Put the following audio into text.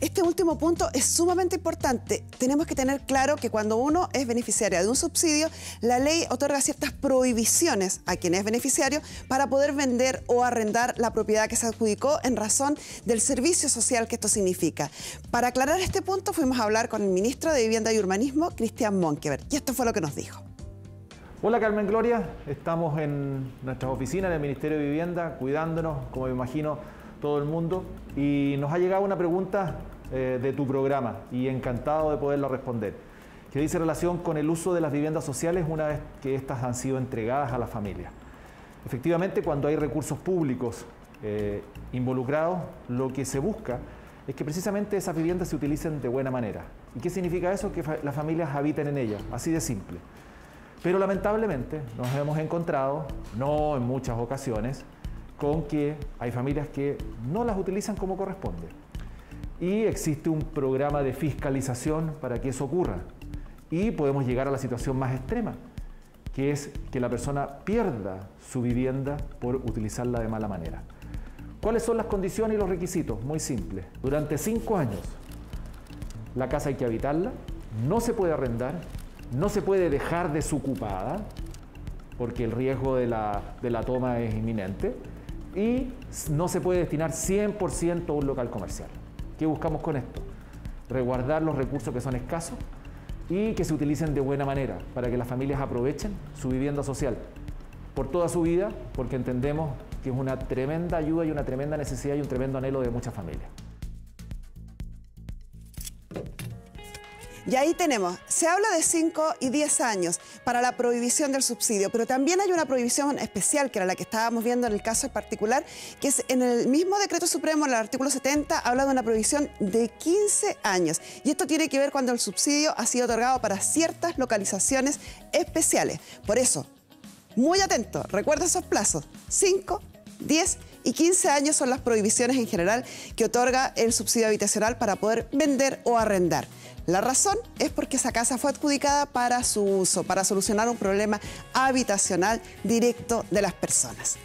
Este último punto es sumamente importante. Tenemos que tener claro que cuando uno es beneficiaria de un subsidio, la ley otorga ciertas prohibiciones a quien es beneficiario para poder vender o arrendar la propiedad que se adjudicó en razón del servicio social que esto significa. Para aclarar este punto fuimos a hablar con el ministro de Vivienda y Urbanismo, Cristian Monkever, y esto fue lo que nos dijo. Hola Carmen Gloria, estamos en nuestras oficinas del Ministerio de Vivienda, cuidándonos, como me imagino todo el mundo, y nos ha llegado una pregunta eh, de tu programa y encantado de poderla responder, que dice relación con el uso de las viviendas sociales una vez que éstas han sido entregadas a la familia. Efectivamente, cuando hay recursos públicos eh, involucrados, lo que se busca es que precisamente esas viviendas se utilicen de buena manera. ¿Y qué significa eso? Que las familias habiten en ellas, así de simple. Pero lamentablemente nos hemos encontrado, no en muchas ocasiones, con que hay familias que no las utilizan como corresponde. Y existe un programa de fiscalización para que eso ocurra. Y podemos llegar a la situación más extrema, que es que la persona pierda su vivienda por utilizarla de mala manera. ¿Cuáles son las condiciones y los requisitos? Muy simple. Durante cinco años la casa hay que habitarla, no se puede arrendar no se puede dejar desocupada porque el riesgo de la, toma es inminente y no se puede destinar 100% a un local comercial. ¿Qué buscamos con esto? Reguardar los recursos que son escasos y que se utilicen de buena manera para que las familias aprovechen su vivienda social por toda su vida, porque entendemos que es una tremenda ayuda y una tremenda necesidad y un tremendo anhelo de muchas familias. Y ahí tenemos, se habla de 5 y 10 años para la prohibición del subsidio, pero también hay una prohibición especial, que era la que estábamos viendo en el caso en particular, que es en el mismo decreto supremo, en el artículo 70, habla de una prohibición de 15 años. Y esto tiene que ver cuando el subsidio ha sido otorgado para ciertas localizaciones especiales. Por eso, muy atento, recuerda esos plazos, 5, 10 y 15 años son las prohibiciones en general que otorga el subsidio habitacional para poder vender o arrendar. La razón es porque esa casa fue adjudicada para su uso, para solucionar un problema habitacional directo de las personas.